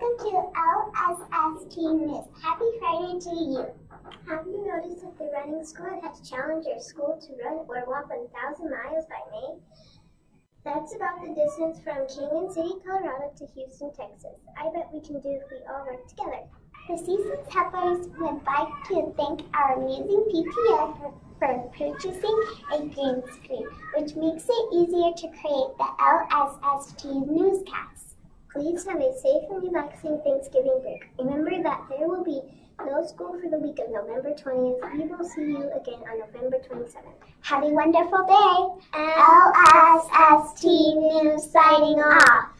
to LSST News. Happy Friday to you. Have you noticed that the running squad has challenged your school to run or walk 1,000 miles by May? That's about the distance from Cañon City, Colorado to Houston, Texas. I bet we can do it if we all work together. The Seasons Peppers would like to thank our amazing PTO for, for purchasing a green screen, which makes it easier to create the LSST newscast. Please have a safe and relaxing Thanksgiving break. Remember that there will be no school for the week of November 20th. We will see you again on November 27th. Have a wonderful day. LSST News signing off.